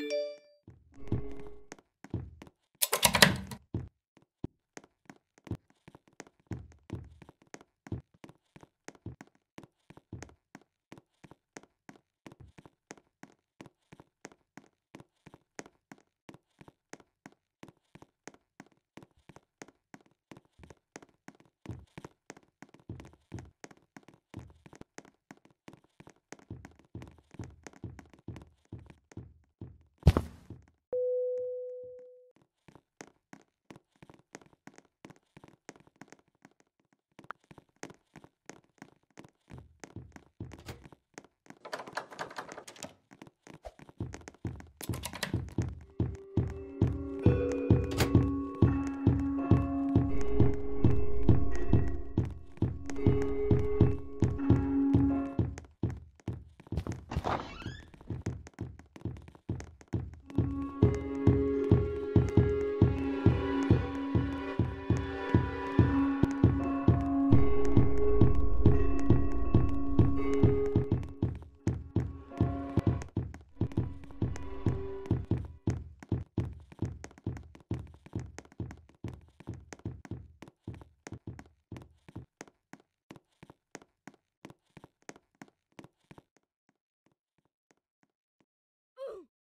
うん。